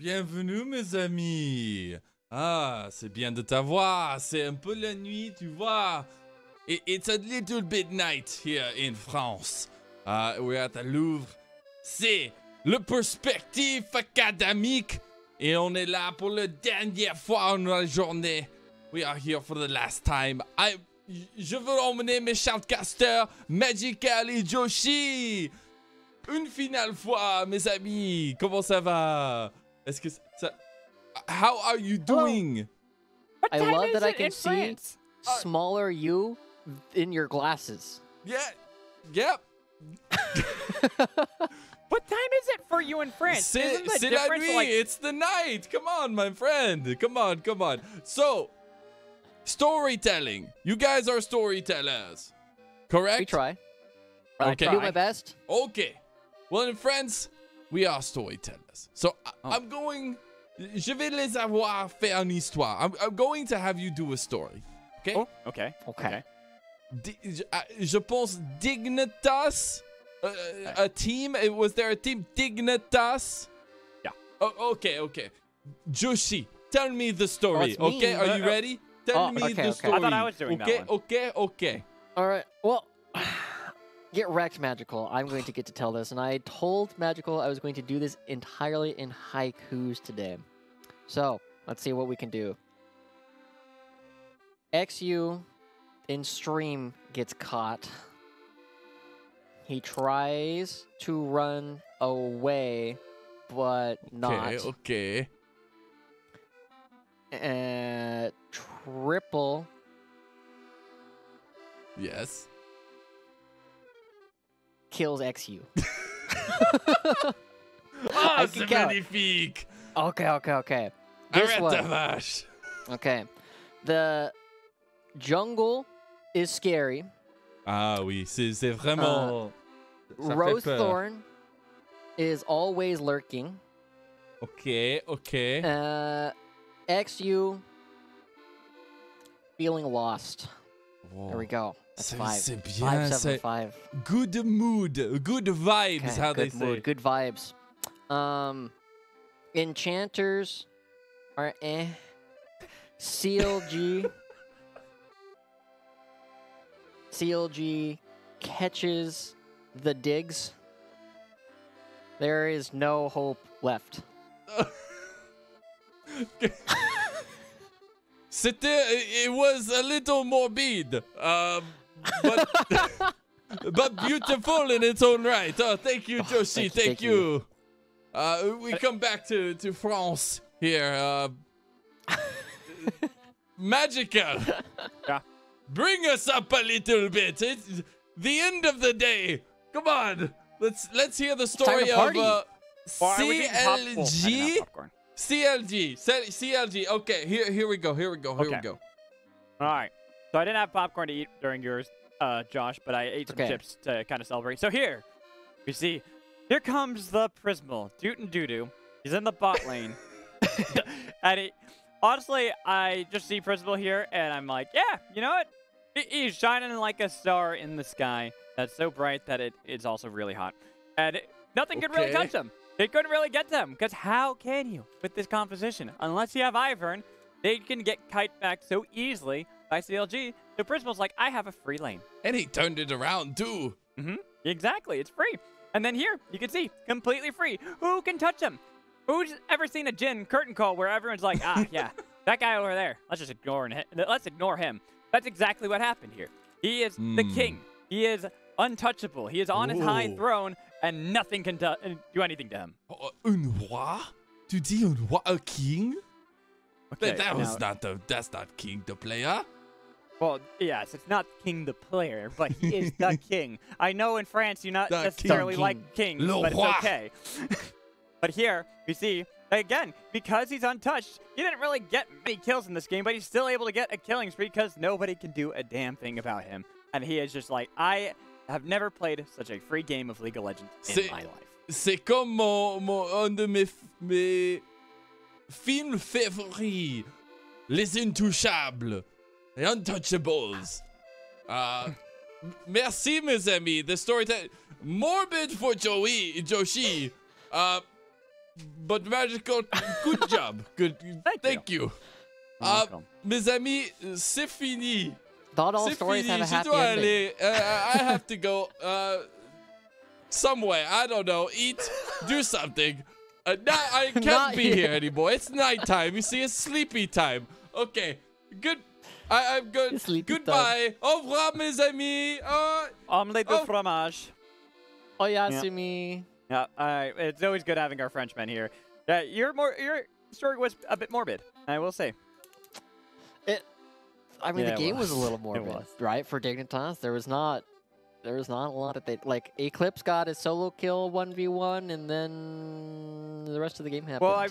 Bienvenue, mes amis. Ah, c'est bien de t'avoir. C'est un peu la nuit, tu vois. It- it's a little bit night here in France. Uh, we're at the Louvre. C'est le perspective académique. Et on est là pour la dernière fois dans la journée. We are here for the last time. Je veux emmener mes shoutcasters, Magical et Joshi. Une finale fois, mes amis. Comment ça va? Est-ce que ça... How are you doing? What I love that I can see France? Uh, smaller you in your glasses. Yeah. Yep. What time is it for you in France? C'est Isn't the c'est la difference nuit. like It's the night. Come on, my friend. Come on, come on. So, storytelling. You guys are storytellers. Correct? We try. Okay. I Okay. do my best. Okay. Well, in France, we are storytellers. So I, Oh. I'm going. Je vais les avoir faire une histoire. I'm, I'm going to have you do a story. Okay. Oh, okay. Okay. Di- je, uh, je pense Dignitas. Uh, a team. Was there a team Dignitas? Yeah. Oh, okay. Okay. Joshi, tell me the story. it's me. okay. Are you Uh, uh, ready? Tell oh, me okay, the okay. story. I thought I was doing that one. okay. Okay. Okay. All right. Well, get wrecked, Magical. I'm going to get to tell this, and I told Magical I was going to do this entirely in haikus today. So let's see what we can do. XU in stream gets caught. He tries to run away, but not. Okay. Okay. Uh, triple Yes. Kills XU. Ah, I c'est can count. magnifique. Okay, okay, okay. This Arrête one. ta vache. Okay. The jungle is scary. Ah oui, c'est c'est vraiment. ça fait peur. Rosethorn is always lurking. Ok, ok. Uh, XU feeling lost. There we go. That's five. c'est bien. seven, good mood, good vibes, Okay, how they good say. mood, good vibes. Um, enchanters are eh. CLG. CLG catches the digs. There is no hope left. C'était, it was a little morbid, um, but but beautiful in its own right. Oh, thank you, Joshi. thank you, thank, thank you. you. Uh, we come back to to France here. Uh, magical. Yeah. Bring us up a little bit. It's the end of the day. Come on. Let's let's hear the story of uh, Well, I was eating pop- well, I didn't have CLG. CLG. CLG. Okay, here here we go. Here we go. Here we go. All right. So I didn't have popcorn to eat during yours, uh, Josh, but I ate some Okay. chips to kind of celebrate. So here, you see, here comes the Prismal, Dootin' Doodoo. He's in the bot lane. and he, honestly, I just see Prismal here, and I'm like, yeah, you know what? He's shining like a star in the sky. That's so bright that it is also really hot. And it- nothing could really touch him. They couldn't really get them, because how can you with this composition? Unless you have Ivern, they can get kite back so easily by CLG. So Prismal's like, I have a free lane. And he turned it around too. hmm Exactly, it's free. And then here, you can see, completely free. Who can touch him? Who's ever seen a Jhin curtain call where everyone's like, ah, yeah, that guy over there. Let's just ignore him. Let's ignore him. That's exactly what happened here. He is the Hmm. king. He is untouchable. He is on his high throne, and nothing can do, do anything to him. Oh, un roi? Tu dis un roi, a king? Okay, that that was not the. That's not king the player. Well, yes, it's not King the player, but he is the king. I know in France you not The necessarily king. like kings, Le but roi. it's okay. but here, you see, again, because he's untouched, he didn't really get many kills in this game, but he's still able to get a killing spree because nobody can do a damn thing about him. And he is just like, I have never played such a free game of League of Legends in my life. C'est comme mon, mon, un de mes, mes films favoris. Les Intouchables. Les Untouchables. Uh, merci, mes amis. The story. Morbid for Joey, Joshi. Uh, but magical. Good job. Good. Thank Thank you. You're Uh, mes amis, c'est fini. Not all stories fini. have a Je happy dois ending. aller. Uh, I have to go uh, somewhere. I don't know. Eat. Do something. Uh, I can't Not be yet. here anymore. It's nighttime. You see, it's sleepy time. Okay. Good. I, I'm good. It's sleepy time. Goodbye. Au revoir, mes amis. Uh, Omelette de oh. fromage. Oh yeah, Sumi. Yeah, uh, it's always good having our Frenchmen here. Yeah, your more your story was a bit morbid, I will say. It. I mean, Yeah, the game was. was. a little It morbid, was. right? For Dignitas, there was not, there was not a lot that they like. Eclipse got a solo kill one v one, and then the rest of the game happened. Well,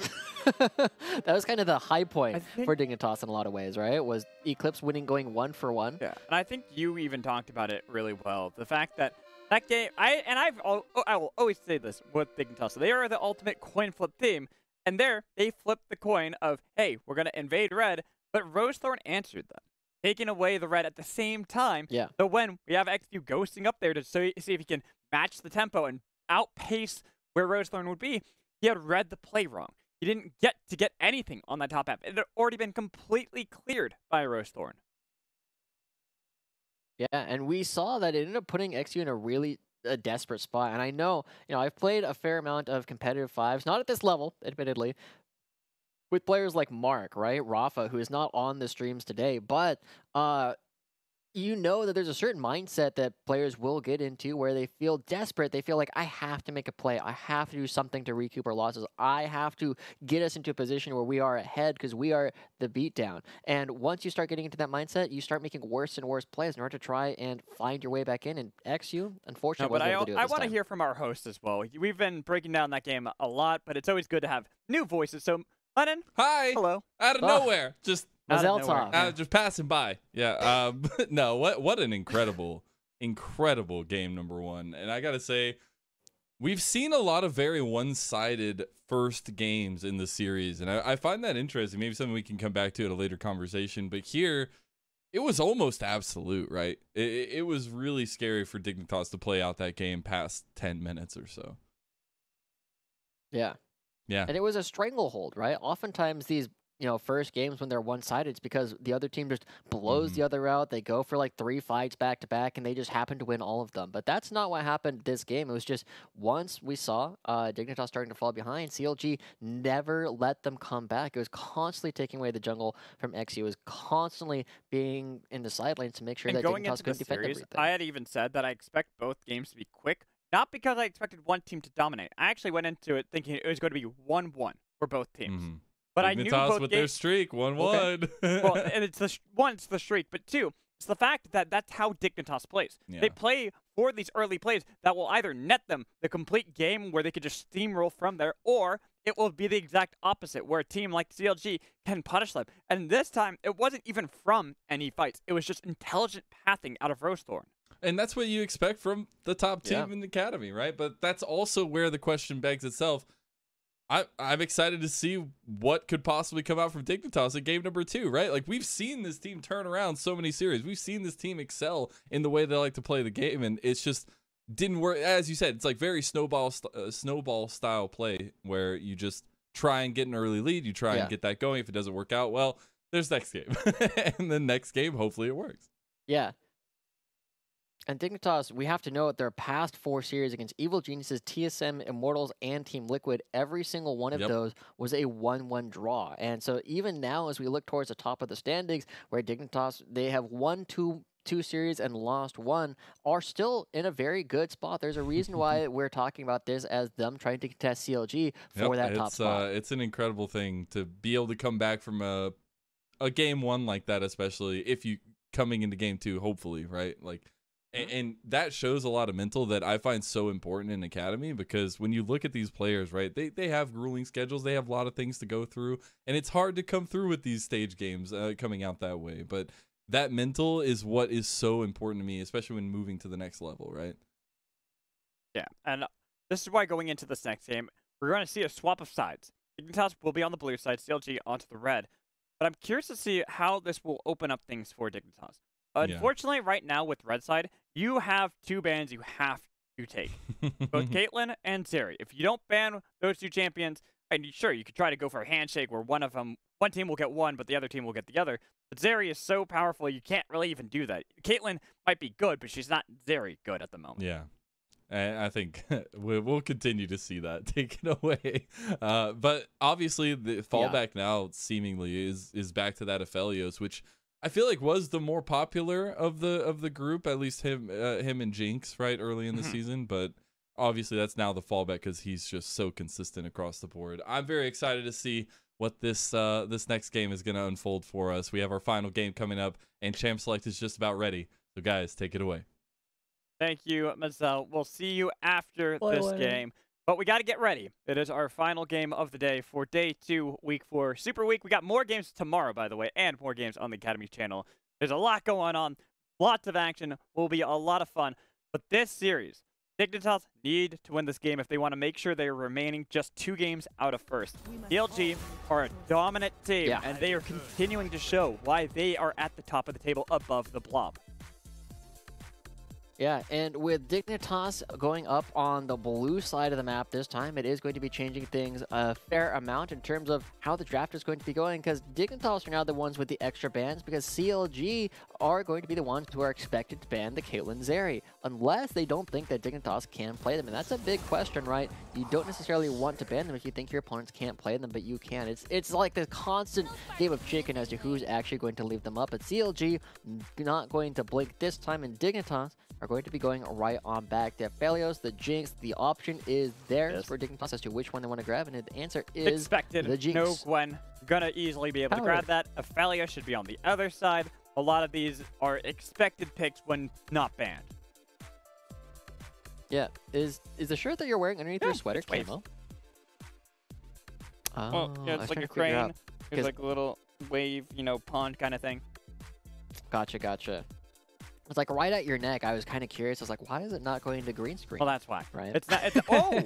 that was kind of the high point for Dignitas in a lot of ways, right? Was Eclipse winning, going one for one. Yeah, and I think you even talked about it really well. The fact that that game, I and I've al- oh, I will always say this with Dignitas. They are the ultimate coin flip team, and there they flipped the coin of, hey, we're gonna invade red, but Rosethorn answered them, taking away the red at the same time. Yeah. So when we have XU ghosting up there to see, see if he can match the tempo and outpace where Rosethorn would be, he had read the play wrong. He didn't get to get anything on that top half. It had already been completely cleared by Rosethorn. Yeah, and we saw that it ended up putting XU in a really a desperate spot. And I know, you know, I've played a fair amount of competitive fives, not at this level, admittedly, with players like Mark, right? Rafa, who is not on the streams today, but uh you know that there's a certain mindset that players will get into where they feel desperate. They feel like I have to make a play. I have to do something to recoup our losses. I have to get us into a position where we are ahead because we are the beatdown. And once you start getting into that mindset, you start making worse and worse plays in order to try and find your way back in. And XU, No, unfortunately, but wasn't I, able to do it I want to hear from our host as well. We've been breaking down that game a lot, but it's always good to have new voices. So, Lennon, hi. hello. Out of Ah. nowhere. Just Out of Mazel nowhere. tov. Uh, just passing by. Yeah. Um, no, what what an incredible, incredible game number one. And I gotta say, we've seen a lot of very one-sided first games in the series, and I, I find that interesting. Maybe something we can come back to at a later conversation. But here, it was almost absolute, right? It, it it was really scary for Dignitas to play out that game past ten minutes or so. Yeah. Yeah. And it was a stranglehold, right? Oftentimes these, you know, first games when they're one-sided, it's because the other team just blows Mhm. the other out. They go for like three fights back to back, and they just happen to win all of them. But that's not what happened this game. It was just once we saw uh, Dignitas starting to fall behind, CLG never let them come back. It was constantly taking away the jungle from XU. It was constantly being in the side lanes to make sure and that going Dignitas into couldn't defend series, everything. I had even said that I expect both games to be quick, not because I expected one team to dominate. I actually went into it thinking it was going to be one-one for both teams. Mhm. But I knew both with their streak, one-one. well, and it's the sh- one, it's the streak, but two, it's the fact that that's how Dignitas plays. Yeah. They play for these early plays that will either net them the complete game where they could just steamroll from there, or it will be the exact opposite where a team like CLG can punish them. And this time, it wasn't even from any fights; it was just intelligent pathing out of Rosethorn. And that's what you expect from the top team Yeah. in the academy, right? But that's also where the question begs itself. I, I'm excited to see what could possibly come out from Dignitas in game number two, right? Like we've seen this team turn around so many series. We've seen this team excel in the way they like to play the game, and it's just didn't work. As you said, it's like very snowball st- uh, snowball style play where you just try and get an early lead, you try Yeah. and get that going. If it doesn't work out, well, there's next game, and then next game, hopefully it works. Yeah. And Dignitas, we have to know that their past four series against Evil Geniuses, TSM, Immortals, and Team Liquid, every single one of Yep. those was a 1 1 draw. And so even now, as we look towards the top of the standings, where Dignitas, they have won two. Two series and lost one are still in a very good spot. There's a reason why we're talking about this as them trying to contest CLG for Yep, that top it's, spot. Uh, it's an incredible thing to be able to come back from a a game one like that, especially if you coming into game two, hopefully, right? Like, a- Mm-hmm. and, that shows a lot of mental that I find so important in academy because when you look at these players, right, they they have grueling schedules, they have a lot of things to go through, and it's hard to come through with these stage games uh, coming out that way, but. That mental is what is so important to me, especially when moving to the next level, right? Yeah, and this is why going into this next game, we're going to see a swap of sides. Dignitas will be on the blue side, CLG onto the red. But I'm curious to see how this will open up things for Dignitas. Yeah. Unfortunately, right now with red side, you have two bans you have to take. Both Caitlyn and Zeri. If you don't ban those two champions, And you- sure, you could try to go for a handshake where one of them, one team will get one, but the other team will get the other. But Zeri is so powerful, you can't really even do that. Caitlyn might be good, but she's not very good at the moment. Yeah. And I think we- we'll continue to see that taken away. Uh, but obviously, the fallback now seemingly is is back to that Aphelios, which I feel like was the more popular of the of the group, at least him uh, him and Jinx, right, early in the Mhm. season. But obviously, that's now the fallback because he's just so consistent across the board. I'm very excited to see what this uh, this next game is going to unfold for us. We have our final game coming up, and Champ Select is just about ready. So, guys, take it away. Thank you, Mazel. We'll see you after Bye, this bye. game. But we got to get ready. It is our final game of the day for day two, week four, Super Week. We got more games tomorrow, by the way, and more games on the Academy channel. There's a lot going on, lots of action. Will be a lot of fun. But this series, Dignitas need to win this game if they want to make sure they are remaining just two games out of first. CLG are a dominant team, Yeah. and they are continuing to show why they are at the top of the table above the blob. Yeah, and with Dignitas going up on the blue side of the map this time, it is going to be changing things a fair amount in terms of how the draft is going to be going, because Dignitas are now the ones with the extra bans, because CLG are going to be the ones who are expected to ban the Caitlyn Zeri, unless they don't think that Dignitas can play them, and that's a big question, right? You don't necessarily want to ban them if you think your opponents can't play them, but you can. It's it's like the constant game of chicken as to who's actually going to leave them up, but CLG not going to blink this time, and Dignitas are going to be going right on back. The Aphelios, the Jinx, the option is theirs Yes. for Dignitas as to which one they want to grab, and the answer is expected. the Jinx. No Gwen. Gonna easily be able to grab that. Aphelios should be on the other side. A lot of these are expected picks when not banned. Yeah, is is the shirt that you're wearing underneath your sweater camo? Oh, well, yeah, it's like a crane. It's like a little wave, you know, pond kind of thing. Gotcha, gotcha. It's like right at your neck. I was kind of curious. I was like, why is it not going to green screen? Well, that's why. right. It's not. It's oh.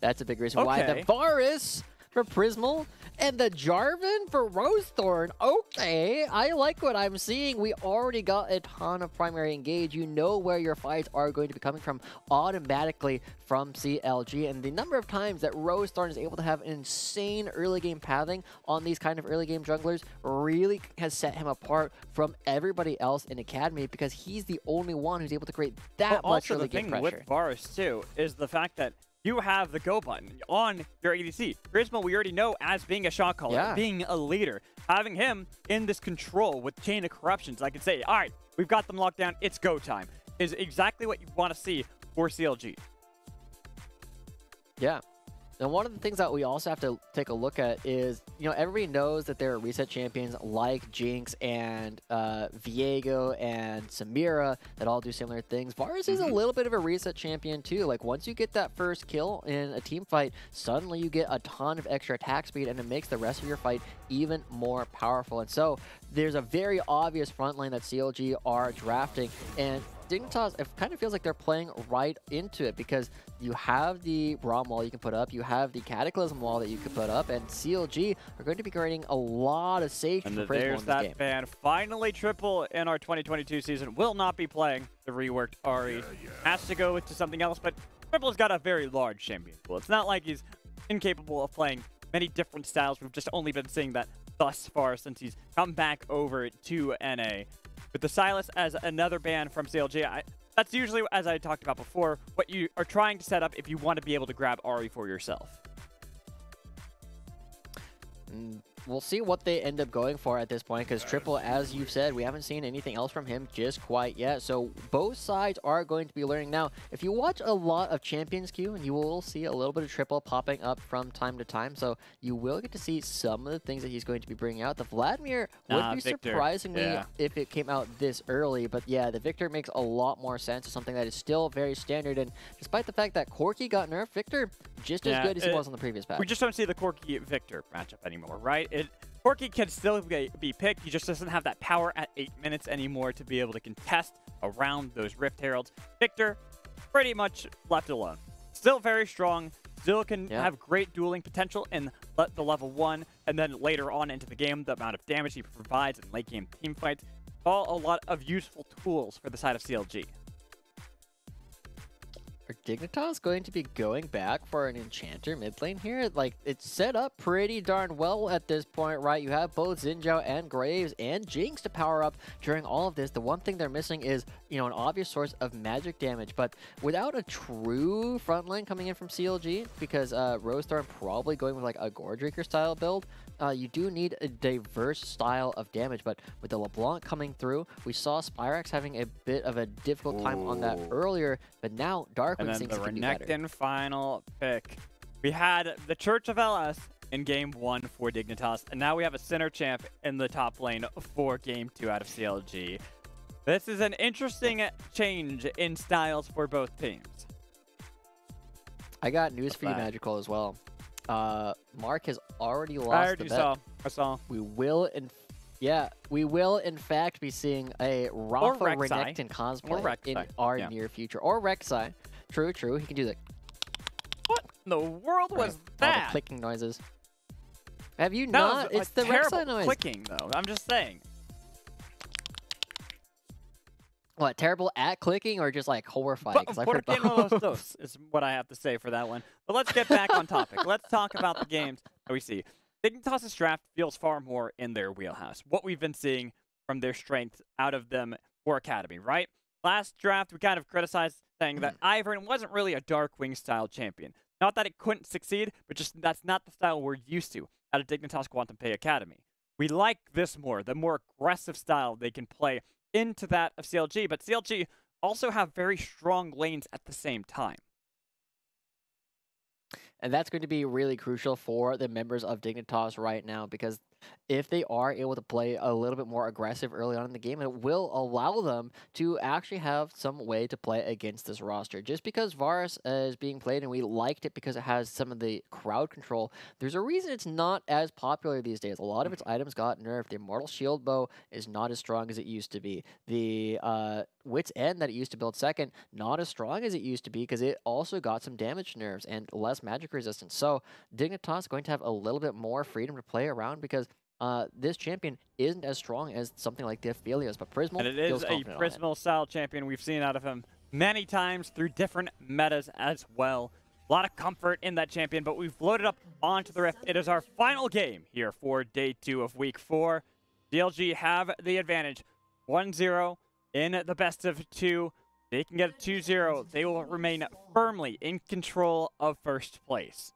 That's a big reason why the Okay. Varus for Prismal and the Jarvan for Rosethorn. Okay, I like what I'm seeing. We already got a ton of primary engage. You know where your fights are going to be coming from automatically from CLG. And the number of times that Rosethorn is able to have insane early game pathing on these kind of early game junglers really has set him apart from everybody else in Academy because he's the only one who's able to create that Well, much also, early the game thing pressure. with Varus too is the fact that you have the go button on your ADC. Prismal, we already know as being a shot caller, Yeah. being a leader, having him in this control with chain of corruptions. I can say, all right, we've got them locked down. It's go time. Is exactly what you want to see for CLG. Yeah. And one of the things that we also have to take a look at is, you know, everybody knows that there are reset champions like Jinx and uh, Viego and Samira that all do similar things. Varus is a Mhm. little bit of a reset champion too. Like once you get that first kill in a team fight, suddenly you get a ton of extra attack speed and it makes the rest of your fight even more powerful. And so there's a very obvious front line that CLG are drafting and Dignitas, it kind of feels like they're playing right into it because you have the Braum wall you can put up, you have the Cataclysm wall that you can put up, and CLG are going to be creating a lot of safety And for th- Prismal there's in this that game. ban. Finally, Triple in our 2022 season will not be playing the reworked Ahri. Has to go to something else, but Triple's got a very large champion pool. It's not like he's incapable of playing many different styles. We've just only been seeing that thus far since he's come back over to NA. With the Sylas as another ban from CLG, I, that's usually, as I talked about before, what you are trying to set up if you want to be able to grab Ahri for yourself. Mm, We'll see what they end up going for at this point because Triple, as you've said, we haven't seen anything else from him just quite yet. So both sides are going to be learning. Now, if you watch a lot of Champions Queue, and you will see a little bit of Triple popping up from time to time. So you will get to see some of the things that he's going to be bringing out. The Vladimir would Nah, be Viktor. surprising me Yeah. if it came out this early. But yeah, the Viktor makes a lot more sense. It's something that is still very standard. And despite the fact that Corki got nerfed, Viktor just as good as he uh, was on the previous patch. We just don't see the Corki Viktor matchup anymore, right? It Corki can still be, be picked. He just doesn't have that power at eight minutes anymore to be able to contest around those Rift Heralds. Viktor, pretty much left alone. Still very strong. Still can Yeah. have great dueling potential in the level one, and then later on into the game, the amount of damage he provides in late game team fights. All a lot of useful tools for the side of CLG. Dignitas going to be going back for an Enchanter mid lane here? Like, it's set up pretty darn well at this point, right? You have both Zhao and Graves and Jinx to power up during all of this. The one thing they're missing is, you know, an obvious source of magic damage. But without a true front line coming in from CLG, because uh, Rose Thorn probably going with like a Goredrinker style build, uh, you do need a diverse style of damage. But with the LeBlanc coming through, we saw Spirax having a bit of a difficult time on that earlier. But now Darkwing And the. Renekton final pick. We had the Church of LS in game one for Dignitas, and now we have a center champ in the top lane for game two out of CLG. This is an interesting change in styles for both teams. I got news for you. Magical, as well. Uh, Mark has already lost I heard the you bet. saw. I saw. We will, in yeah, we will in fact be seeing a Rafa. Renekton cosplay in our yeah. near future, or Rek'Sai. True, true. He can do that. What in the world was all the that? clicking noises. Have you That not? was it's a the terrible Rek'Sai noise. clicking, though. I'm just saying. What terrible at clicking or just like horrifying? Because por heard qué no los both. is what I have to say for that one. But let's get back on topic. Let's talk about the games that we see. Dignitas' draft feels far more in their wheelhouse. What we've been seeing from their strength out of them for Academy, right? Last draft, we kind of criticized saying that Ivern wasn't really a Darkwing style champion. Not that it couldn't succeed, but just that's not the style we're used to at a Dignitas Quantum Pay Academy. We like this more, the more aggressive style they can play into that of CLG, but CLG also have very strong lanes at the same time. And that's going to be really crucial for the members of Dignitas right now because if they are able to play a little bit more aggressive early on in the game, it will allow them to actually have some way to play against this roster. Just because Varus is being played and we liked it because it has some of the crowd control, there's a reason it's not as popular these days. A lot of its items got nerfed. The Immortal Shield Bow is not as strong as it used to be. The uh, Wit's End that it used to build second, not as strong as it used to be because it also got some damage nerves and less magic resistance. So Dignitas is going to have a little bit more freedom to play around because uh, this champion isn't as strong as something like the Aphelios, but Prismal And it is a Prismal-style champion. We've seen out of him many times through different metas as well. A lot of comfort in that champion, but we've loaded up onto the Rift. It is our final game here for day two of week four. CLG have the advantage 1 0 in the best of two. They can get a 2 0. They will remain firmly in control of first place.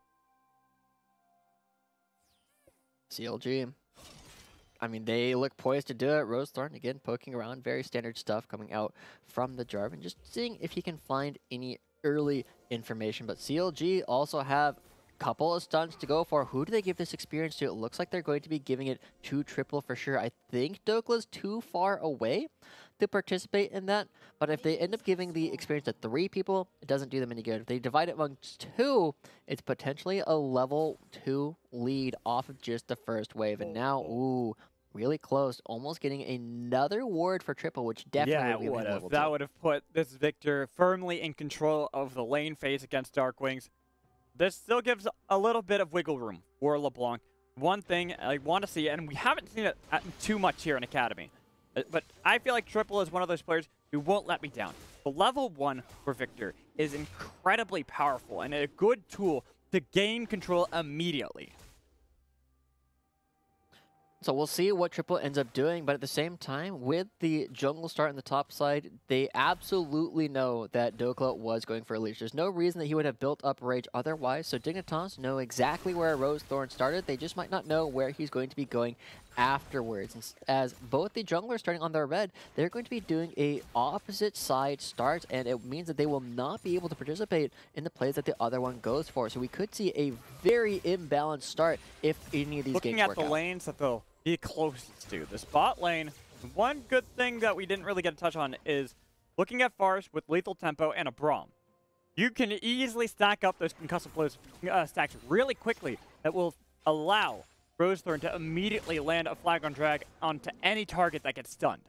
CLG. I mean, they look poised to do it. Rose Thorn, again, poking around. Very standard stuff coming out from the Jarvan. Just seeing if he can find any early information. But CLG also have a couple of stunts to go for. Who do they give this experience to? It looks like they're going to be giving it to Triple for sure. I think Dhokla's too far away to participate in that. But if they end up giving the experience to three people, it doesn't do them any good. If they divide it amongst two, it's potentially a level two lead off of just the first wave. And now, oh. ooh, really close, almost getting another ward for triple, which definitely yeah, would it be would have. That would have put this Viktor firmly in control of the lane phase against Darkwings. This still gives a little bit of wiggle room for LeBlanc. One thing I want to see, and we haven't seen it too much here in Academy, uh, but I feel like Triple is one of those players who won't let me down. The level one for Viktor is incredibly powerful and a good tool to gain control immediately. So we'll see what Triple ends up doing, but at the same time, with the jungle start in the top side, they absolutely know that Dhokla was going for a leash. There's no reason that he would have built up Rage otherwise, so Dignitas know exactly where Rose Thorn started. They just might not know where he's going to be going afterwards. As both the junglers starting on their red, they're going to be doing a opposite side start, and it means that they will not be able to participate in the plays that the other one goes for. So we could see a very imbalanced start if any of these Looking games at the lanes that they'll be closest to, the bot lane, one good thing that we didn't really get to touch on is looking at Varus with lethal tempo and a Braum. You can easily stack up those concussive blows uh, stacks really quickly that will allow Rosethorn to immediately land a flag on drag onto any target that gets stunned.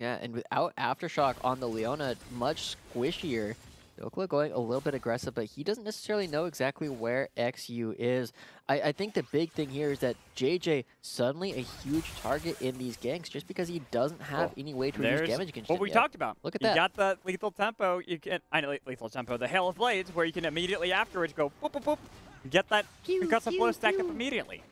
Yeah, and without Aftershock on the Leona, much squishier. Dhokla going a little bit aggressive, but he doesn't necessarily know exactly where XU is. I, I think the big thing here is that JJ suddenly a huge target in these ganks just because he doesn't have Well, any way to reduce damage against what we yet. talked about. Look at you that. got the lethal tempo. You can I know lethal tempo, the hail of blades, where you can immediately afterwards go boop boop boop, get that Pew, concussive pew, blow stacked up immediately.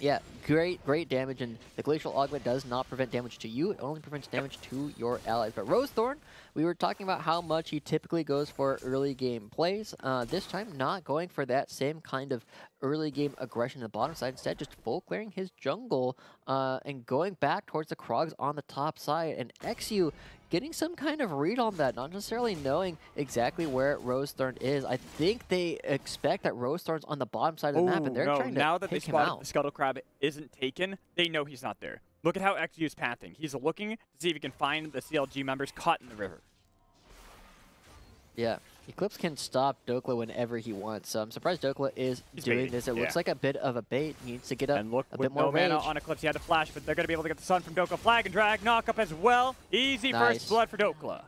Yeah, great, great damage, and the Glacial Augment does not prevent damage to you, it only prevents damage to your allies. But Rosethorn, we were talking about how much he typically goes for early game plays. Uh, this time, not going for that same kind of early game aggression in the bottom side, instead just full clearing his jungle uh, and going back towards the Krogs on the top side. And XU getting some kind of read on that, not necessarily knowing exactly where Rose Rosethorn is. I think they expect that Rosethorn's on the bottom side of the map, and they're no, trying to now that they spotted out. the Scuttle Crab isn't taken, they know he's not there. Look at how XU is pathing. He's looking to see if he can find the CLG members caught in the river. Yeah. Eclipse can stop Dhokla whenever he wants, so I'm surprised Dhokla is He's doing baiting, this. It looks like a bit of a bait. He needs to get up and look, a bit more no mana rage. on Eclipse, he had to flash, but they're going to be able to get the sun from Dhokla. Flag and drag, knock up as well. Easy Nice. first blood for Dhokla.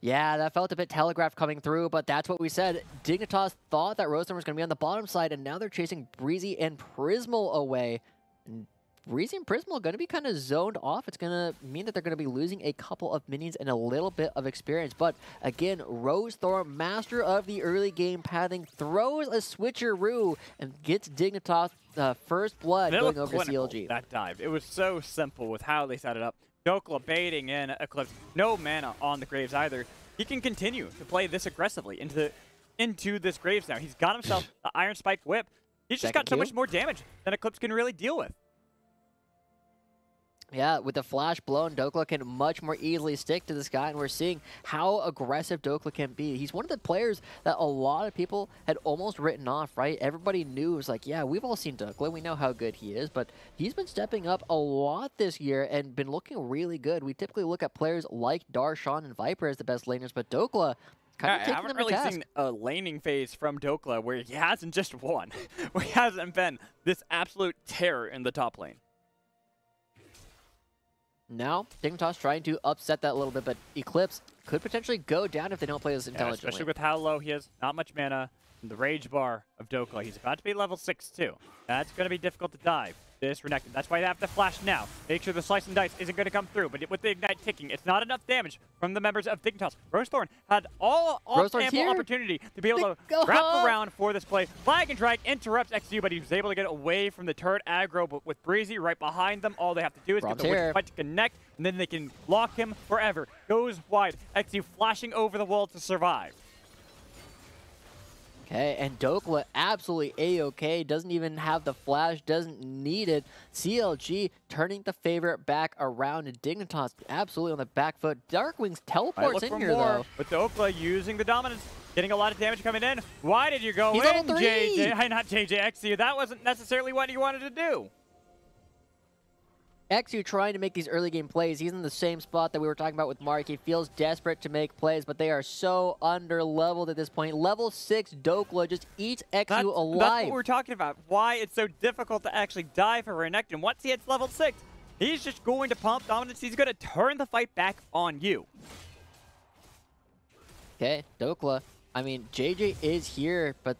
Yeah, that felt a bit telegraphed coming through, but that's what we said. Dignitas thought that Rosethorn was going to be on the bottom side, and now they're chasing Breezy and Prismal away. And Breezy and Prismal going to be kind of zoned off. It's going to mean that they're going to be losing a couple of minions and a little bit of experience. But again, Rose Thorn, master of the early game pathing, throws a switcheroo and gets Dignitas uh, first blood going over to clinical, CLG. That dive. It was so simple with how they set it up. Dhokla baiting in Eclipse. No mana on the Graves either. He can continue to play this aggressively into the, into this Graves now. He's got himself the Iron Spike Whip. He's just Second got so much more damage than Eclipse can really deal with. Yeah, with the flash blown, Dhokla can much more easily stick to this guy, and we're seeing how aggressive Dhokla can be. He's one of the players that a lot of people had almost written off, right? Everybody knew it was like, yeah, we've all seen Dhokla, we know how good he is, but he's been stepping up a lot this year and been looking really good. We typically look at players like Darshan and Viper as the best laners, but Dhokla kind I of taking haven't really seen a laning phase from Dhokla where he hasn't just won, where he hasn't been this absolute terror in the top lane. Now, Dignitas trying to upset that a little bit, but Eclipse could potentially go down if they don't play this Yeah, intelligently. especially with how low he is, not much mana. and The rage bar of Dhokla, he's about to be level 6 too. That's going to be difficult to dive. This Renekton, that's why they have to flash now. Make sure the slice and dice isn't going to come through, but with the ignite ticking, it's not enough damage from the members of Dignitas. Rosethorn had all, all ample here. opportunity to be able to wrap around for this play. Flag and drag interrupts XU, but he was able to get away from the turret aggro, but with Breezy right behind them, all they have to do is get the. Witch fight to connect, and then they can lock him forever. Goes wide. XU flashing over the wall to survive. Okay, and Dhokla absolutely a-okay, doesn't even have the flash, doesn't need it. CLG turning the favorite back around, and Dignitas absolutely on the back foot. Darkwings teleports in here, more though. with the Okla using the dominance, getting a lot of damage coming in. Why did you go He's in! JJ? Not JJ XU. That wasn't necessarily what you wanted to do. XU trying to make these early game plays. He's in the same spot that we were talking about with Mark. He feels desperate to make plays, but they are so under leveled at this point. Level 6 Dhokla just eats XU That's, that's alive. what we're talking about. Why it's so difficult to actually die for Renekton. Once he hits level 6, he's just going to pump dominance. He's going to turn the fight back on you. Okay, Dhokla. I mean, JJ is here, but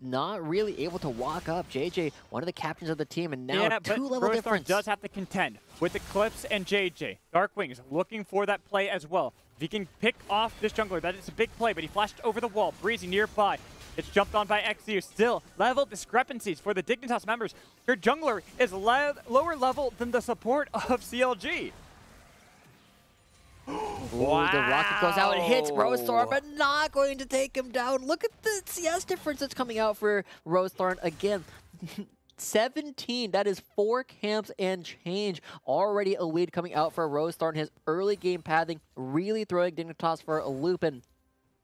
not really able to walk up. JJ, one of the captains of the team, and now yeah, two level difference. does have to contend with Eclipse and JJ. Dark Wings looking for that play as well. If he can pick off this jungler, that is a big play, but he flashed over the wall. Breezy nearby. It's jumped on by XU. Still, level discrepancies for the Dignitas members. Your jungler is le lower level than the support of CLG. Ooh, the rocket goes out and hits Rosethorn, Wow. but not going to take him down. Look at the CS difference that's coming out for Rosethorn again. 17. That is four camps and change. Already a lead coming out for Rose Rosethorn. His early game pathing really throwing Dignitas for a loop and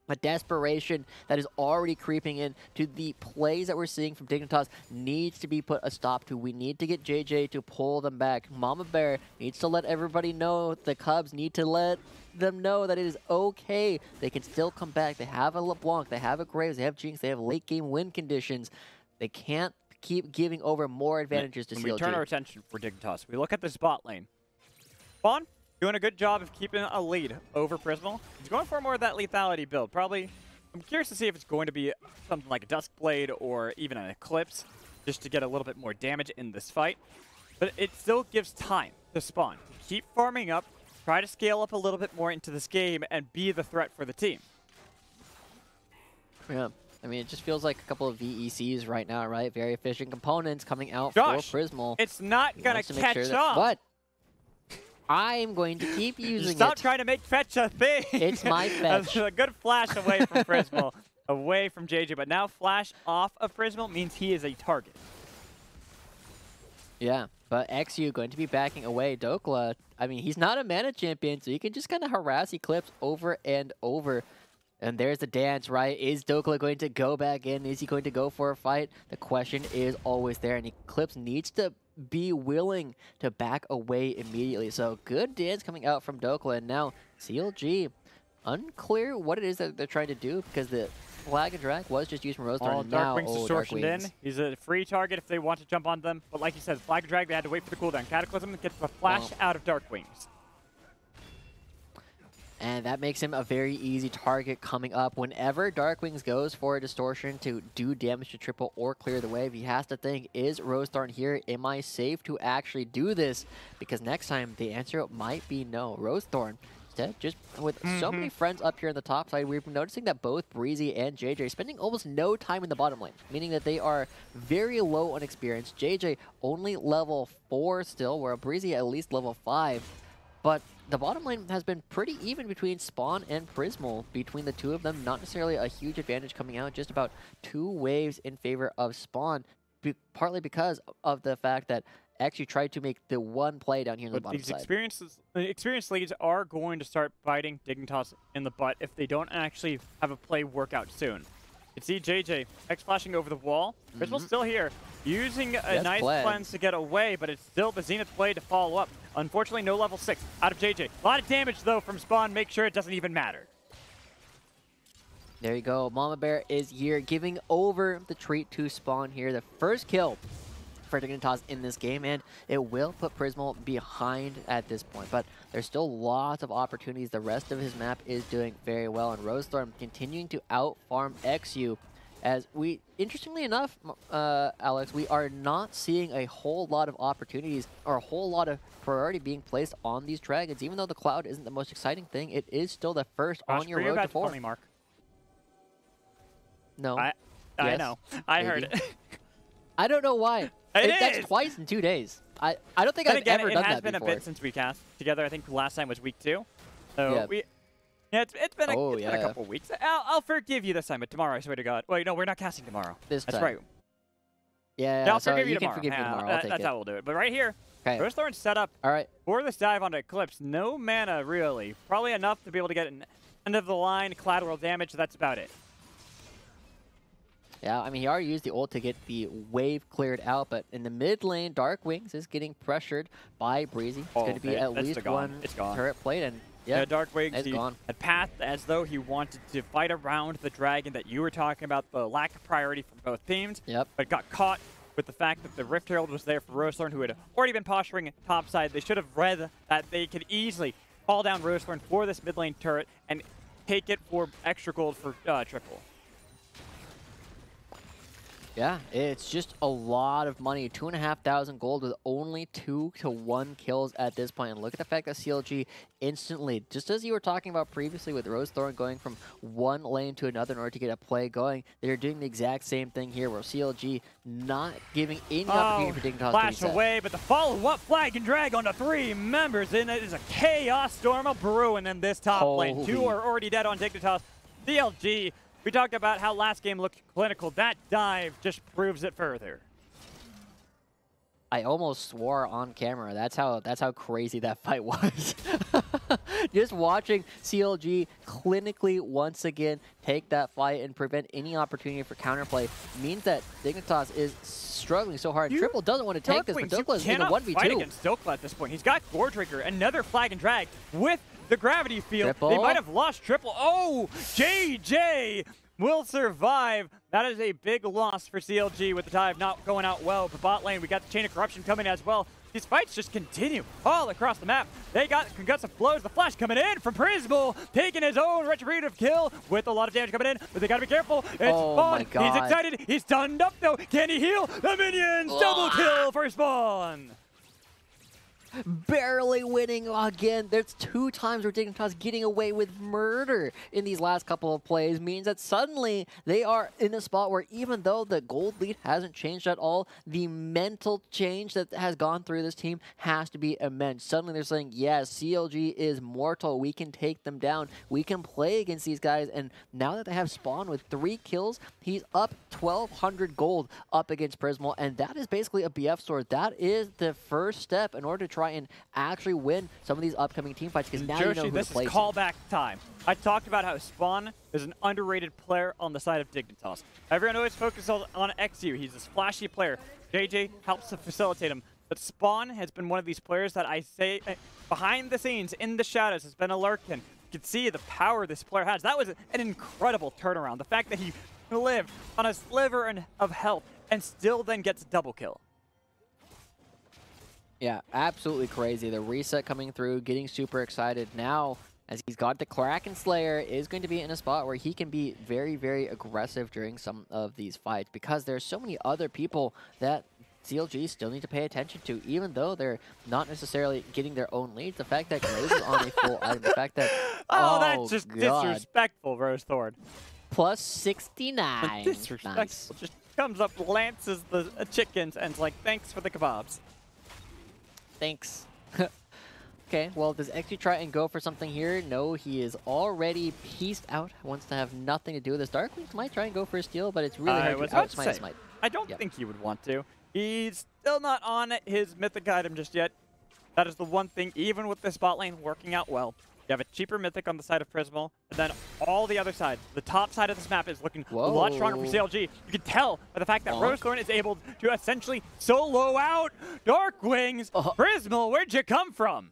a desperation that is already creeping in to the plays that we're seeing from Dignitas needs to be put a stop to. We need to get JJ to pull them back. Mama Bear needs to let everybody know, the Cubs need to let them know that it is okay. They can still come back. They have a LeBlanc, they have a Graves, they have Jinx, they have late game win conditions. They can't keep giving over more advantages to when CLG. we turn our attention for Dignitas, we look at the bot lane. Spawn, doing a good job of keeping a lead over Prismal. He's going for more of that lethality build. Probably, I'm curious to see if it's going to be something like a Duskblade or even an Eclipse, just to get a little bit more damage in this fight. But it still gives time to spawn. Keep farming up, try to scale up a little bit more into this game, and be the threat for the team. Yeah. I mean, it just feels like a couple of VECs right now, right? Very efficient components coming out Josh, for Prismal. It's not gonna make catch sure that- on. I'm going to keep using Stop it. trying to make fetch a thing. It's my fetch. a good flash away from Prismal, away from JJ. But now flash off of Prismal means he is a target. Yeah, but XU going to be backing away. Dhokla, I mean, he's not a mana champion, so he can just kind of harass Eclipse over and over. And there's the dance, right? Is Dhokla going to go back in? Is he going to go for a fight? The question is always there, and Eclipse needs to be willing to back away immediately. So good dance coming out from Dhokla, and now CLG. Unclear what it is that they're trying to do because the flag and drag was just used from Rose All and now Darkwing's oh, distortion in. He's a free target if they want to jump on them. But like you said, Flag and Drag, they had to wait for the cooldown. Cataclysm gets the flash Well. out of Darkwings. And that makes him a very easy target coming up. Whenever Darkwings goes for a distortion to do damage to triple or clear the wave, he has to think, is Rose Thorn here? Am I safe to actually do this? Because next time the answer might be no. Rose Thorn. Instead, just with so mm-hmm. many friends up here on the top side, we've been noticing that both Breezy and JJ spending almost no time in the bottom lane, meaning that they are very low on experience. JJ only level 4 still, where Breezy at least level 5. But the bottom lane has been pretty even between Spawn and Prismal. Between the two of them, not necessarily a huge advantage coming out, just about two waves in favor of Spawn, be- partly because of the fact that actually tried to make the one play down here on the bottom these side. experiences, uh, experienced leads are going to start biting Dignitas in the butt if they don't actually have a play workout soon. You see JJ X flashing over the wall. Prismal's still here, using a nice play. cleanse to get away, but it's still the Zenith Blade to follow up. Unfortunately, no level 6 out of JJ. A lot of damage, though, from Spawn. Make sure it doesn't even matter. There you go. Mama Bear is here, giving over the treat to Spawn here. The first kill for Dignitas in this game, and it will put Prismal behind at this point. But there's still lots of opportunities. The rest of his map is doing very well, and Rosethorn continuing to out-farm XU. As we, interestingly enough, uh, Alex, we are not seeing a whole lot of opportunities or a whole lot of priority being placed on these dragons. Even though the cloud isn't the most exciting thing, it is still the first Josh, on your road to four. me Mark? No. I, I Yes, know. I heard it. I don't know why. It that's twice in two days. I, I don't think Then I've again, ever it done has that been before. a bit since we cast together. I think last time was week two. So Yeah. we, yeah, it's, it's been a, Oh, it's been a yeah. couple weeks. I'll, I'll forgive you this time, but tomorrow, I swear to God. Wait, no, we're not casting tomorrow. This That's time. right. Yeah, Yeah, I'll so forgive you, you, tomorrow. forgive Yeah, tomorrow. that- I'll take that's it. how we'll do it. But right here, Okay. Rose Thorn set up All right. for this dive onto Eclipse. No mana, really. Probably enough to be able to get an end of the line collateral damage. That's about it. Yeah, I mean, he already used the ult to get the wave cleared out, but in the mid lane, Dark Wings is getting pressured by Breezy. It's Oh, going to be at least gone. one It's gone. turret plate, and Yeah, yeah, Dark Wings it's he gone. had pathed as though he wanted to fight around the dragon that you were talking about, the lack of priority from both teams. Yep. But got caught with the fact that the Rift Herald was there for Rosethorn, who had already been posturing topside. They should have read that they could easily fall down Rosethorn for this mid lane turret and take it for extra gold for uh, triple. Yeah, it's just a lot of money. Two and a half thousand gold with only two to one kills at this point. And look at the fact that CLG instantly, just as you were talking about previously with Rose Thorn going from one lane to another in order to get a play going, they're doing the exact same thing here where CLG not giving any oh, opportunity for Dignitas to Oh, flash reset. away, but the follow-up flag and drag onto three members, and it is a chaos storm of brewing in this top lane. Two are already dead on Dignitas. CLG, we talked about how last game looked clinical. That dive just proves it further. I almost swore on camera. That's how that's how crazy that fight was. Just watching CLG clinically once again take that fight and prevent any opportunity for counterplay means that Dignitas is struggling so hard. You- Triple doesn't want to take this, but Dhokla is in a cannot one v fight two. against Dhokla at this point. He's got Gore Drinker, another flag and drag with the gravity field. They might have lost triple. Oh, JJ will survive. That is a big loss for CLG with the dive not going out well. But bot lane, we got the Chain of Corruption coming as well. These fights just continue all across the map. They got concussive blows. The flash coming in from Prismal, taking his own retributive kill with a lot of damage coming in. But they gotta be careful. It's Oh Spawn. He's excited. He's stunned up though. Can he heal? The minions double kill for Spawn. Barely winning again. There's two times where Dignitas getting away with murder in these last couple of plays means that suddenly they are in a spot where even though the gold lead hasn't changed at all, the mental change that has gone through this team has to be immense. Suddenly they're saying, yes, CLG is mortal. We can take them down. We can play against these guys. And now that they have Spawn with three kills, he's up 1,200 gold up against Prismal. And that is basically a BF sword. That is the first step in order to try and actually win some of these upcoming team fights because now Joshi, you know who this to play. is callback time. I talked about how Spawn is an underrated player on the side of Dignitas. Everyone always focuses on, on XU. He's this flashy player. JJ helps to facilitate him. But Spawn has been one of these players that I say uh, behind the scenes, in the shadows, has been a lurkin. You can see the power this player has. That was an incredible turnaround. The fact that he lived on a sliver of health and still then gets a double kill. Yeah, absolutely crazy. The reset coming through, getting super excited now as he's got the Kraken Slayer is going to be in a spot where he can be very, very aggressive during some of these fights because there's so many other people that CLG still need to pay attention to, even though they're not necessarily getting their own leads. The fact that Graves is on a full item, the fact that Oh, oh that's just God, disrespectful, Rosethorn. plus 69. disrespectful. Nice. Just comes up, lances the chickens, and is like, thanks for the kebabs. Thanks. okay, well, does XG try and go for something here? No, he is already pieced out, wants to have nothing to do with this. Darkwings might try and go for a steal, but it's really I hard to outsmite say, smite. I don't Yep. think he would want to. He's still not on his mythic item just yet. That is the one thing, even with this bot lane working out well. You have a cheaper mythic on the side of Prismal, and then all the other sides. The top side of this map is looking a lot stronger for CLG. You can tell by the fact that Bonk. Rosethorn is able to essentially solo out Darkwings. Uh-huh. Prismal, where'd you come from?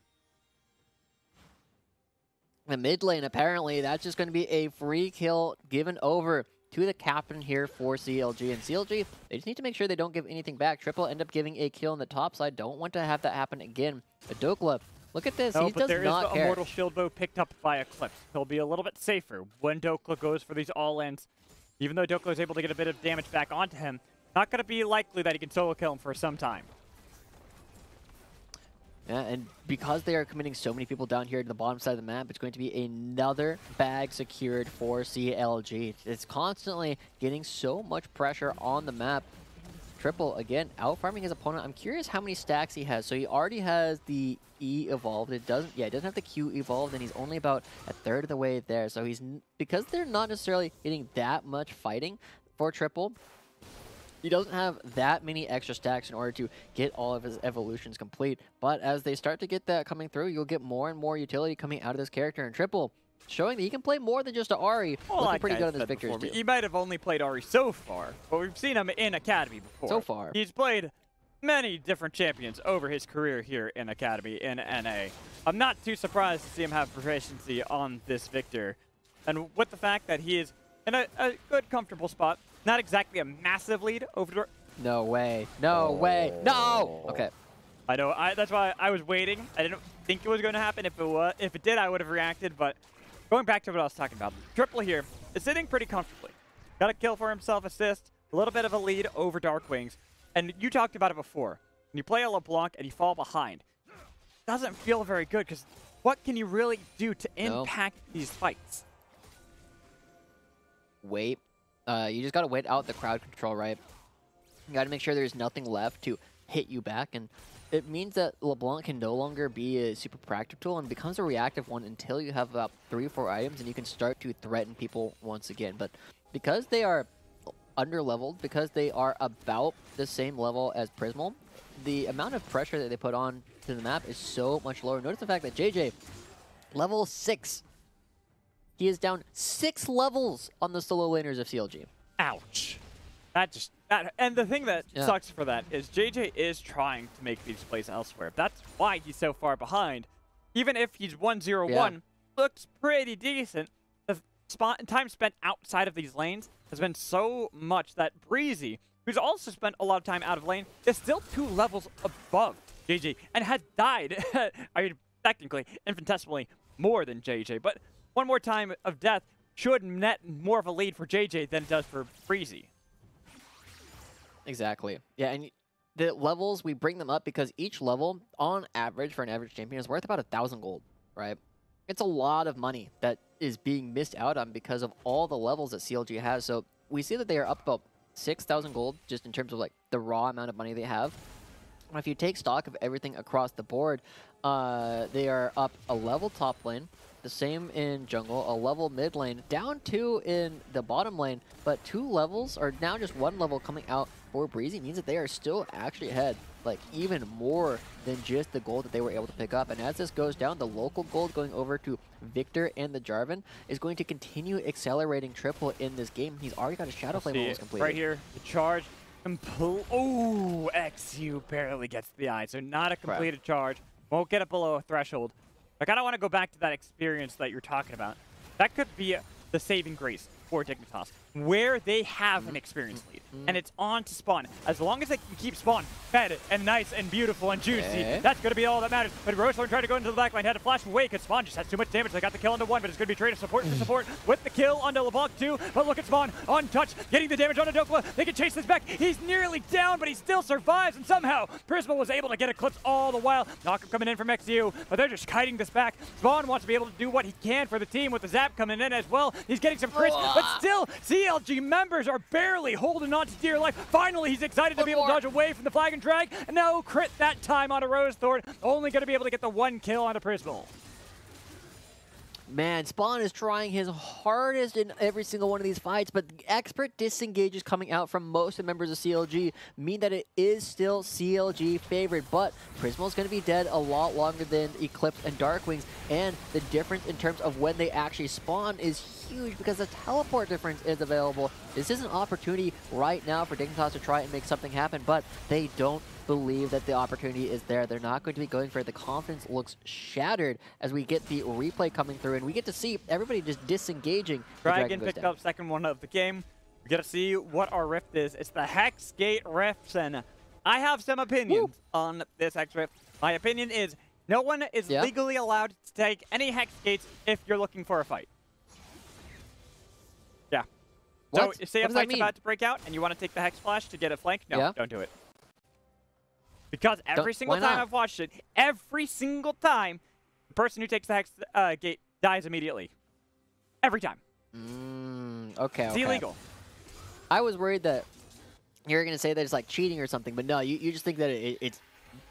The mid lane, apparently, that's just going to be a free kill given over to the captain here for CLG. And CLG, they just need to make sure they don't give anything back. Triple end up giving a kill on the top side. Don't want to have that happen again. But Dhokla, look at this. No, he but does there is not the care. Immortal Shield Bow picked up by Eclipse. He'll be a little bit safer when Dhokla goes for these all-ins. Even though Dhokla is able to get a bit of damage back onto him, not going to be likely that he can solo kill him for some time. Yeah, and because they are committing so many people down here to the bottom side of the map, it's going to be another bag secured for CLG. It's constantly getting so much pressure on the map. Triple, again, out farming his opponent. I'm curious how many stacks he has. So he already has the E evolved. It doesn't, yeah, it doesn't have the Q evolved, and he's only about a third of the way there. So he's, because they're not necessarily getting that much fighting for Triple, he doesn't have that many extra stacks in order to get all of his evolutions complete. But as they start to get that coming through, you'll get more and more utility coming out of this character. And Triple showing that he can play more than just a Ahri. Well, looking like pretty I good on this said victors before, might have only played Ahri so far, but we've seen him in Academy before. So far. He's played many different champions over his career here in Academy in NA. I'm not too surprised to see him have proficiency on this Viktor. And with the fact that he is in a, a good, comfortable spot, not exactly a massive lead over No way. No way. No! Oh. Okay. I know. I, that's why I was waiting. I didn't think it was going to happen. If it was, if it did, I would have reacted. But going back to what I was talking about, Triple here is sitting pretty comfortably. Got a kill for himself, assist, a little bit of a lead over Darkwings. And you talked about it before. When you play a LeBlanc and you fall behind, doesn't feel very good because what can you really do to No. impact these fights? Wait. Uh, you just gotta wait out the crowd control, right? You gotta make sure there's nothing left to hit you back, and it means that LeBlanc can no longer be a super proactive tool and becomes a reactive one until you have about three or four items and you can start to threaten people once again. But because they are under leveled, because they are about the same level as Prismal, the amount of pressure that they put on to the map is so much lower. Notice the fact that JJ, level six, he is down six levels on the solo laners of CLG. Ouch. That just that and the thing that Yeah. sucks for that is JJ is trying to make these plays elsewhere. That's why he's so far behind. Even if he's 1-0-1, looks pretty decent. The spot time spent outside of these lanes has been so much that Breezy, who's also spent a lot of time out of lane, is still two levels above JJ and has died, I mean, technically, infinitesimally more than JJ, but one more time of death should net more of a lead for JJ than it does for Breezy. Exactly. Yeah, and the levels we bring them up because each level, on average, for an average champion, is worth about a thousand gold. Right? It's a lot of money that is being missed out on because of all the levels that CLG has. So we see that they are up about six thousand gold just in terms of like the raw amount of money they have. If you take stock of everything across the board, uh, they are up a level top lane, the same in jungle, a level mid lane, down two in the bottom lane, but two levels, or now just one level coming out for Breezy means that they are still actually ahead, like even more than just the gold that they were able to pick up. And as this goes down, the local gold going over to Viktor and the Jarvan is going to continue accelerating triple in this game. He's already got his Shadowflame almost completed. Right here, the charge. Oh, XU barely gets the eye, so not a completed charge. Won't get it below a threshold. I kind of want to go back to that experience that you're talking about. That could be the saving grace for Dignitas, where they have an mm-hmm. experience lead, Mm. and it's on to Spawn. As long as they can keep Spawn fed and nice and beautiful and juicy, Okay. that's going to be all that matters. But Rosethorn tried to go into the backline, had to flash away because Spawn just has too much damage. They got the kill into one, but it's going to be traded support for support with the kill onto LeBlanc too. But look at Spawn, on touch, getting the damage onto Dhokla. They can chase this back. He's nearly down, but he still survives, and somehow Prismal was able to get Eclipse all the while. Knockup coming in from XU, but they're just kiting this back. Spawn wants to be able to do what he can for the team with the zap coming in as well. He's getting some crits, but still, CLG members are barely holding on to dear life. Finally, he's excited to be able to dodge away from the flag and drag. No crit that time on a Rosethorn. Only going to be able to get the one kill on a Prismal. Man, Spawn is trying his hardest in every single one of these fights, but the expert disengages coming out from most of the members of CLG mean that it is still CLG favored, but Prismal is going to be dead a lot longer than Eclipse and Darkwings, and the difference in terms of when they actually spawn is huge because the teleport difference is available. This is an opportunity right now for Dignitas to try and make something happen, but they don't believe that the opportunity is there. They're not going to be going for it. The confidence looks shattered as we get the replay coming through, and we get to see everybody just disengaging. Dragon goes picked down. up second one of the game. We got to see what our rift is. It's the Hex Gate Rifts, and I have some opinions on this Hex Rift. My opinion is no one is Yeah? legally allowed to take any Hex Gates if you're looking for a fight. Yeah. What? So say What a fight's about to break out and you want to take the Hex Flash to get a flank, no, Yeah? don't do it. Because every Don't- single time? I've watched it, every single time, the person who takes the Hex uh, Gate dies immediately. Every time. Mm, okay, It's okay. illegal. I was worried that you were going to say that it's like cheating or something, but no, you, you just think that it, it's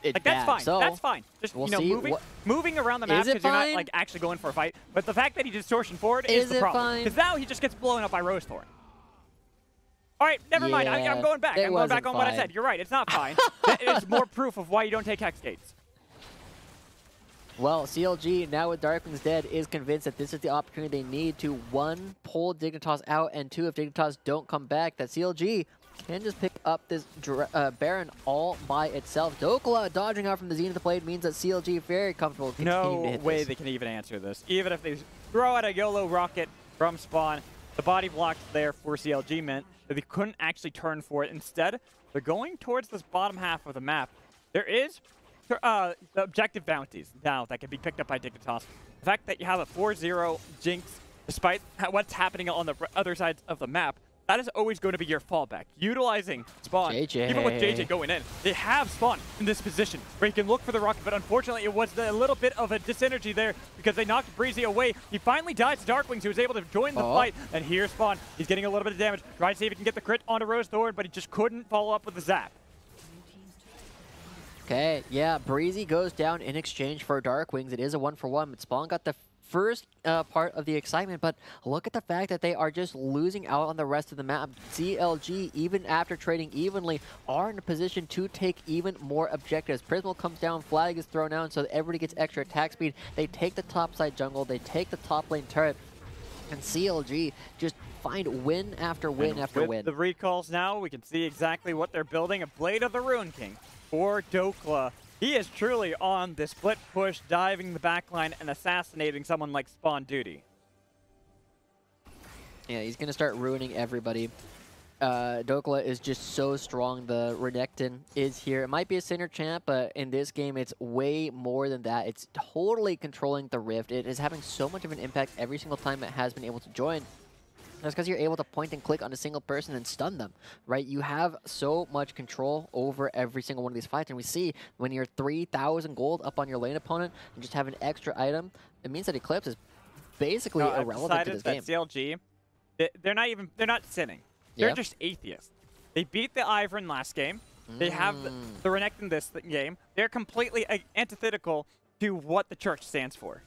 it's Like that's bad. fine. So that's fine. Just we'll you know, see moving moving around the map because you're not like actually going for a fight. But the fact that he distortion forward is, Is the it problem. Because now he just gets blown up by Rosethorn. All right, never mind. I, I'm going back. I'm going back on what I said. You're right. It's not fine. it is more proof of why you don't take hex gates. Well, CLG, now with Darkwings dead, is convinced that this is the opportunity they need to, one, pull Dignitas out, and two, if Dignitas don't come back, that CLG can just pick up this uh, Baron all by itself. Dhokla dodging out from the Zenith Blade means that CLG very comfortable continuing to No way this. they can even answer this. Even if they throw out a YOLO rocket from spawn, the body blocks there for CLG meant that they couldn't actually turn for it. Instead, they're going towards this bottom half of the map. There is uh, the objective bounties now that can be picked up by Dignitas. The fact that you have a 4-0 Jinx, despite what's happening on the other sides of the map, that is always going to be your fallback. Utilizing Spawn, even with JJ. JJ going in, they have Spawn in this position where he can look for the rocket, but unfortunately it was a little bit of a disenergy there because they knocked Breezy away. He finally dies to Darkwings, who was able to join the Oh. fight, and here's Spawn. He's getting a little bit of damage. Trying to see if he can get the crit onto Rosethorn, but he just couldn't follow up with the zap. Okay, yeah, Breezy goes down in exchange for Darkwings. It is a one for one, but Spawn got the first uh, part of the excitement, but look at the fact that they are just losing out on the rest of the map. CLG, even after trading evenly, are in a position to take even more objectives. Prismal comes down, flag is thrown out, so that everybody gets extra attack speed. They take the top side jungle, they take the top lane turret, and CLG just find win after win And after win. the recalls now, we can see exactly what they're building. A Blade of the Ruin King for Dhokla. He is truly on the split push, diving the backline and assassinating someone like Spawn Duty. Yeah, he's going to start ruining everybody. Uh, Dhokla is just so strong. The Renekton is here. It might be a center champ, but in this game, it's way more than that. It's totally controlling the Rift. It is having so much of an impact every single time it has been able to join. That's because you're able to point and click on a single person and stun them, right? You have so much control over every single one of these fights. And we see when you're 3,000 gold up on your lane opponent and just have an extra item, it means that Eclipse is basically No, irrelevant to this that game. CLG, they- they're not even, they're not sinning. They're Yeah. just atheists. They beat the Ivern last game. They have the, Mm. the Renekton this game. They're completely uh, antithetical to what the church stands for.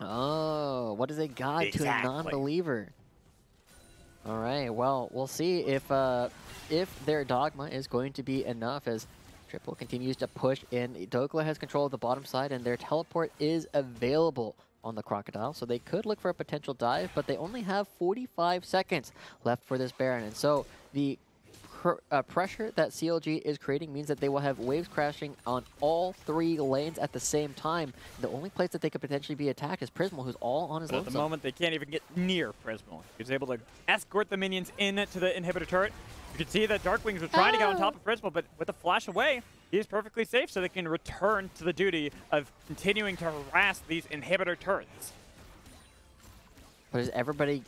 Oh, what is a god to a non-believer? All right, well, we'll see if uh, if their dogma is going to be enough as Triple continues to push in. Dhokla has control of the bottom side, and their teleport is available on the Crocodile, so they could look for a potential dive, but they only have 45 seconds left for this Baron, and so the pr uh, pressure that CLG is creating means that they will have waves crashing on all three lanes at the same time. The only place that they could potentially be attacked is Prismal, who's all on his But at the moment, they can't even get near Prismal. He's able to escort the minions into the inhibitor turret. You can see that Darkwings was trying to get on top of Prismal, but with a flash away, he is perfectly safe, so they can return to the duty of continuing to harass these inhibitor turrets. But as everybody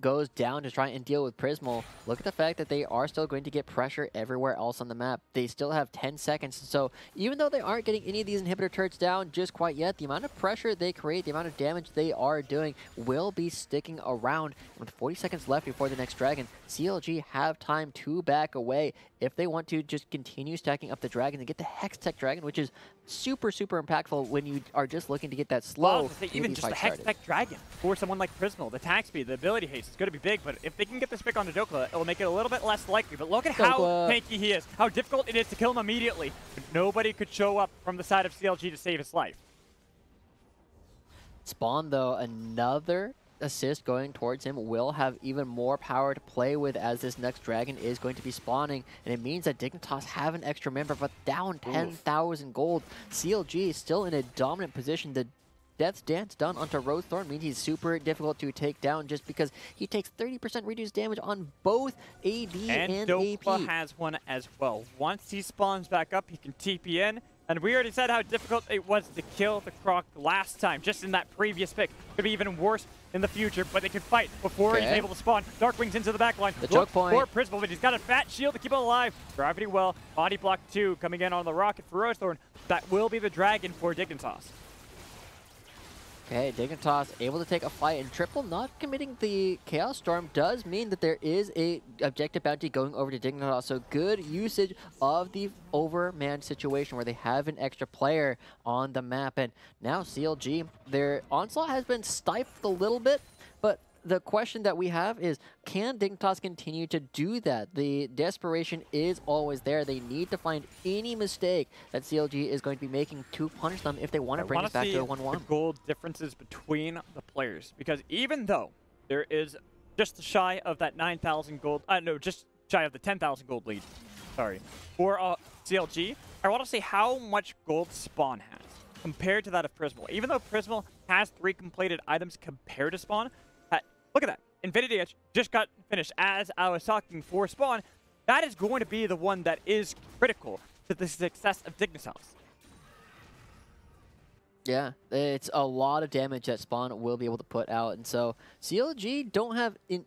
goes down to try and deal with Prismal, look at the fact that they are still going to get pressure everywhere else on the map. They still have 10 seconds, so even though they aren't getting any of these inhibitor turrets down just quite yet, the amount of pressure they create, the amount of damage they are doing will be sticking around. With 40 seconds left before the next dragon, CLG have time to back away if they want to just continue stacking up the dragon and get the Hextech Dragon, which is super, super impactful when you are just looking to get that slow. Well, get even just the Hex started. Tech Dragon for someone like Prismal, the attack speed, the ability haste it's going to be big, but if they can get this pick onto Dhokla, it'll make it a little bit less likely. But look at how tanky he is, how difficult it is to kill him immediately. Nobody could show up from the side of CLG to save his life. Spawn, though, another assist going towards him will have even more power to play with as this next dragon is going to be spawning. And it means that Dignitas have an extra member, but down 10,000 gold. CLG is still in a dominant position. The Death's Dance done onto Rosethorn means he's super difficult to take down just because he takes 30% reduced damage on both AD And, and, Dopa AP. has one as well. Once he spawns back up, he can TP in. And we already said how difficult it was to kill the Croc last time, just in that previous pick. Could be even worse in the future, but they can fight before he's able to spawn. Darkwings into the backline. The Look choke point. For Prismal, but he's got a fat shield to keep him alive. Gravity well. Body block 2 coming in on the rocket for Rosethorn. That will be the dragon for Dignitas. Okay, Dignitas able to take a fight, and Triple not committing the Chaos Storm does mean that there is a objective bounty going over to Dignitas. So good usage of the overman situation where they have an extra player on the map. And now CLG, their onslaught has been stifled a little bit, the question that we have is, can Dignitas continue to do that? The desperation is always there. They need to find any mistake that CLG is going to be making to punish them if they want to bring wanna back to a the 1-1. gold differences between the players because even though there is just shy of that 9,000 gold, uh, no, just shy of the 10,000 gold lead, sorry, for uh, CLG, I want to see how much gold Spawn has compared to that of Prismal. Even though Prismal has three completed items compared to Spawn, look at that. Infinity Edge just got finished as I was talking for Spawn. That is going to be the one that is critical to the success of Dignitas. Yeah, it's a lot of damage that Spawn will be able to put out, and so CLG don't have a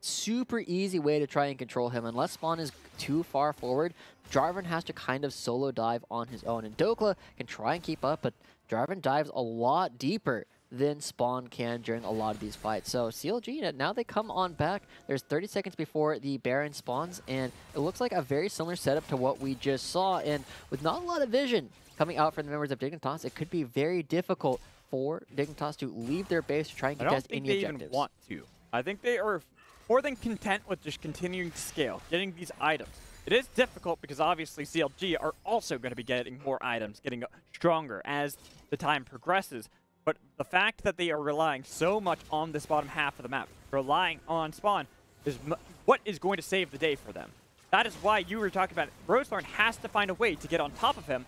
super easy way to try and control him unless Spawn is too far forward. Jarvan has to kind of solo dive on his own, and Dhokla can try and keep up, but Jarvan dives a lot deeper than Spawn can during a lot of these fights. So CLG, now they come on back. There's 30 seconds before the Baron spawns, and it looks like a very similar setup to what we just saw, and with not a lot of vision coming out from the members of Dignitas, it could be very difficult for Dignitas to leave their base to try and I don't think they objectives. even want to. I think they are more than content with just continuing to scale, getting these items. It is difficult because obviously CLG are also going to be getting more items, getting stronger as the time progresses. But the fact that they are relying so much on this bottom half of the map, relying on spawn, is what is going to save the day for them. That is why you were talking about it. Has to find a way to get on top of him.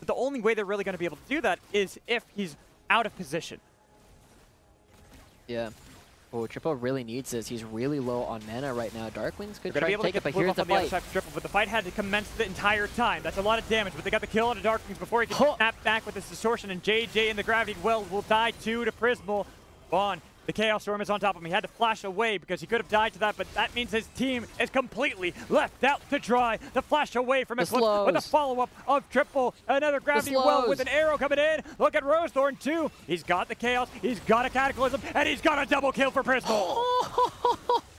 But the only way they're really going to be able to do that is if he's out of position. Yeah. Triple. Triple really needs this. He's really low on mana right now. Darkwings could try to able to take get it, but here's off the on the other side for triple, but the fight had to commence the entire time. That's a lot of damage, but they got the kill on the Darkwings before he can Huh. snap back with his distortion, and JJ in the gravity well will die two to Prismal. Vaughn, the Chaos Storm is on top of him. He had to flash away because he could have died to that, but that means his team is completely left out to dry. The flash away from The Eclipse with a follow-up of triple. Another gravity well with an arrow coming in. Look at Rosethorn too. He's got the Chaos, he's got a Cataclysm, and he's got a double kill for Prismal.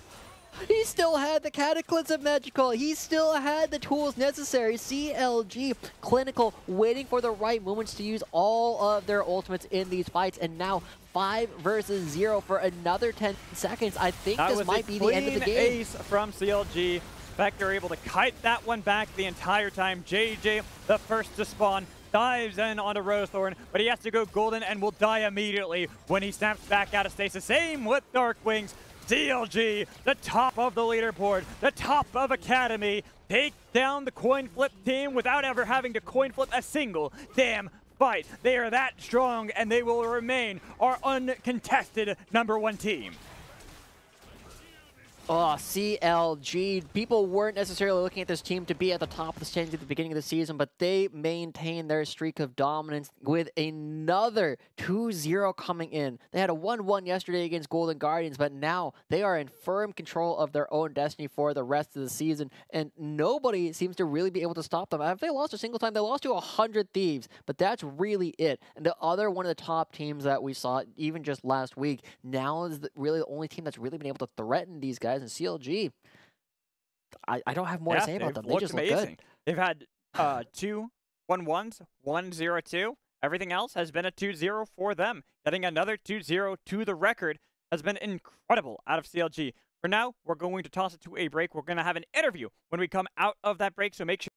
he still had the Cataclysm Magical. He still had the tools necessary. CLG, Clinical, waiting for the right moments to use all of their ultimates in these fights. And now 5 versus 0 for another 10 seconds. I think That this might be the end of the game. ace from CLG. Viktor able to kite that one back the entire time. JJ, the first to spawn, dives in onto Rosethorn, but he has to go golden and will die immediately when he snaps back out of stasis. Same with Darkwings. CLG, the top of the leaderboard, the top of Academy, take down the coin flip team without ever having to coin flip a single damn fight. They are that strong and they will remain our uncontested number one team. Oh, CLG. People weren't necessarily looking at this team to be at the top of the standings at the beginning of the season, but they maintained their streak of dominance with another 2-0 coming in. They had a 1-1 yesterday against Golden Guardians, but now they are in firm control of their own destiny for the rest of the season, and nobody seems to really be able to stop them. Have they lost a single time? They lost to 100 Thieves, but that's really it. And the other one of the top teams that we saw even just last week now is really the only team that's really been able to threaten these guys in CLG. I, I don't have more to say about them. They just look amazing. good. They've had uh, two one ones, one zero two. Everything else has been a 2-0 for them. Getting another 2-0 to the record has been incredible out of CLG. For now, we're going to toss it to a break. We're going to have an interview when we come out of that break, so make sure